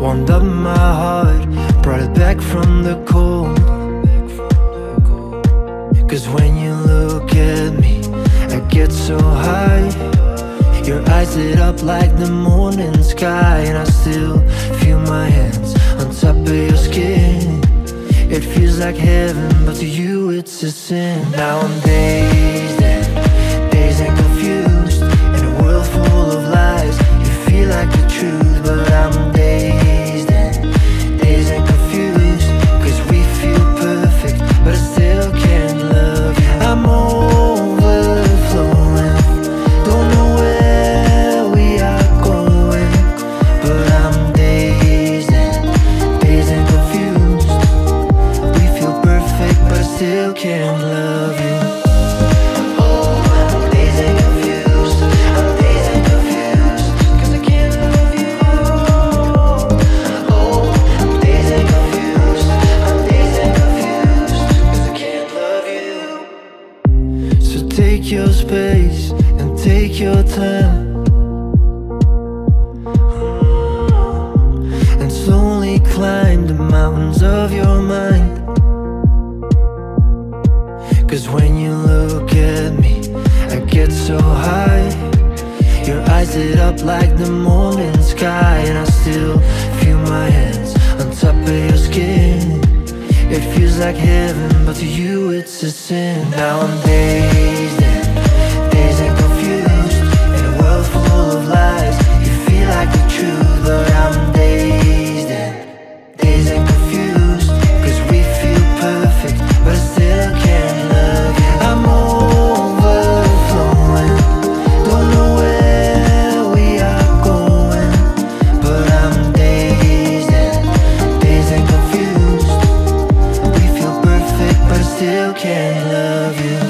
Warmed up my heart, brought it back from the cold. Cause when you look at me, I get so high. Your eyes lit up like the morning sky, and I still feel my hands on top of your skin. It feels like heaven, but to you it's a sin. Now I'm dazed I can't love you. Oh, take your space and take your time. And slowly climb the mountains of your mind. Cause when you look at me, I get so high. Your eyes lit up like the morning sky, and I still feel my hands on top of your skin. It feels like heaven, but to you it's a sin. Now I'm dazed still can't love you.